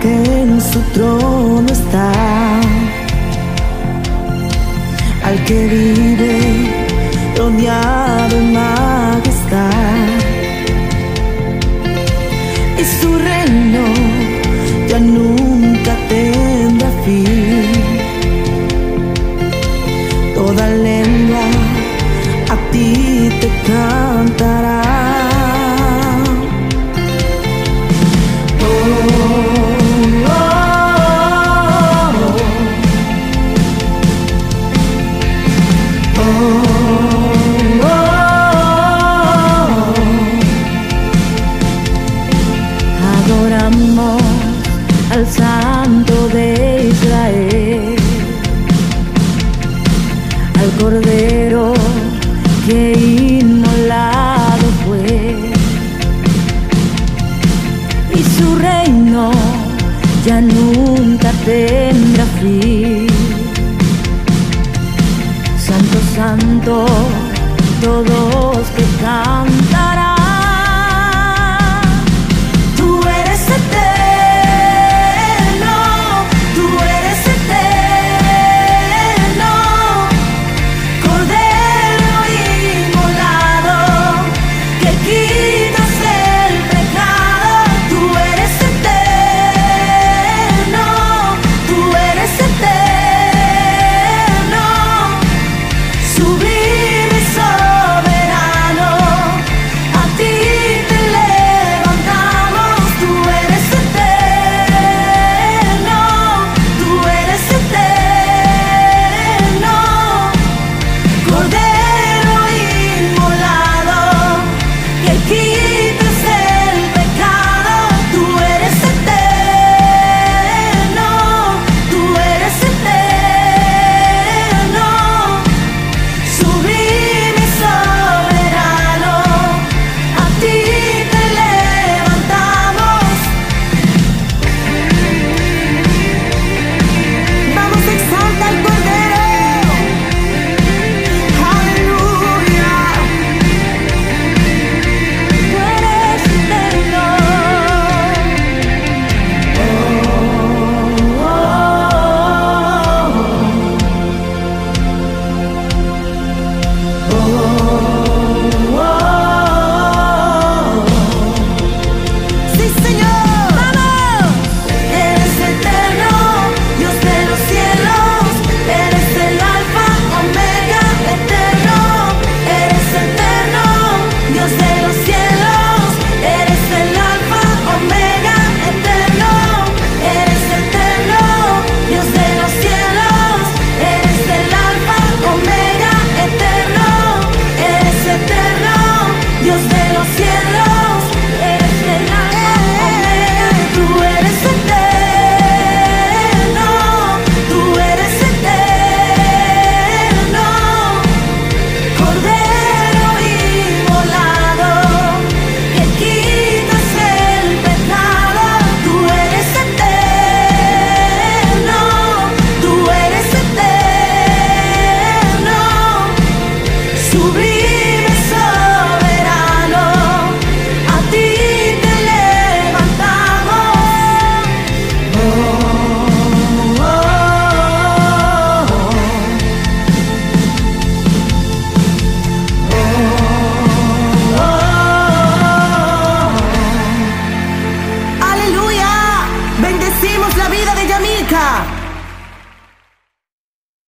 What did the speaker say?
que en su trono está, al que vive rodeado en majestad. Y su rey y su reino ya nunca tendrá fin. Santo, santo, todos que están Subir